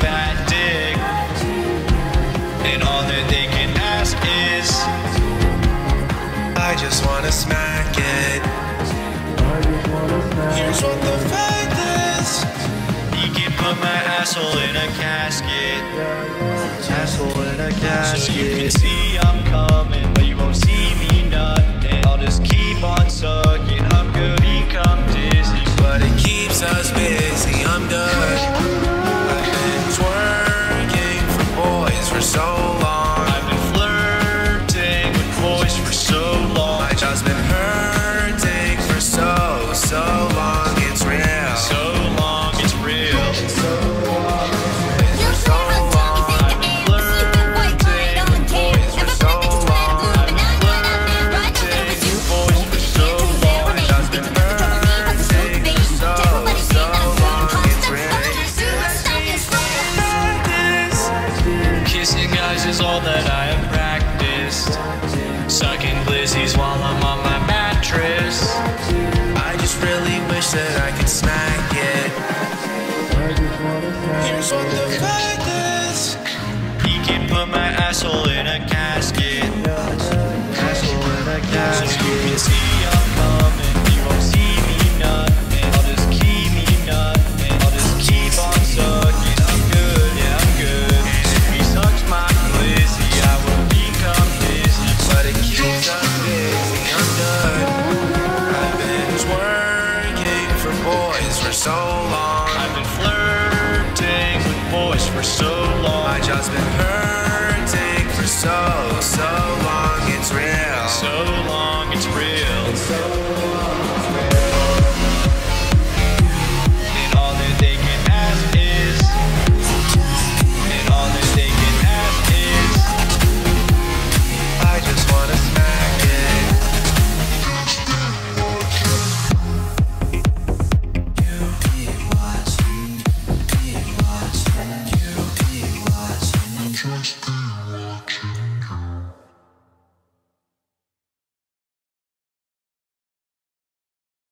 that dick. And all that they can ask is, I just wanna smack it. Here's what the fact is. You can put my asshole in a casket. Asshole in a casket. So you can see I'm coming, but you won't see me nothing. I'll just keep on sucking. I'm good, he come dizzy, but it keeps us busy. I'm done. Long. I've been flirting with boys for so long. My jaw's been hurting for so, so long. It's real. So long, it's real. Sucking glizzies while I'm on my mattress. I just really wish that I could smack it. Here's what the fact is. You can put my asshole in a casket. Asshole in a So you can casket. see long. I've been flirting with boys for so long. I jaw's been hurting for so, so long. It's real. So long, it's real.